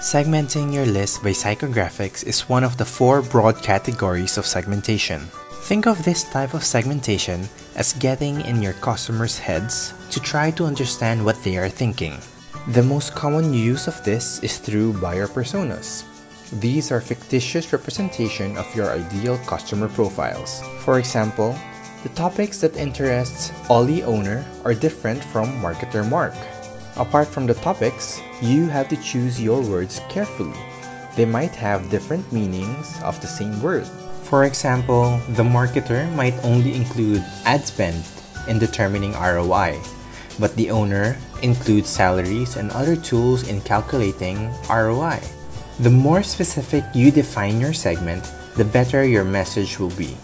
Segmenting your list by psychographics is one of the four broad categories of segmentation. Think of this type of segmentation as getting in your customers' heads to try to understand what they are thinking. The most common use of this is through buyer personas. These are fictitious representation of your ideal customer profiles. For example, the topics that interests Ollie owner are different from marketer Mark. Apart from the topics, you have to choose your words carefully. They might have different meanings of the same word. For example, the marketer might only include ad spend in determining ROI, but the owner includes salaries and other tools in calculating ROI. The more specific you define your segment, the better your message will be.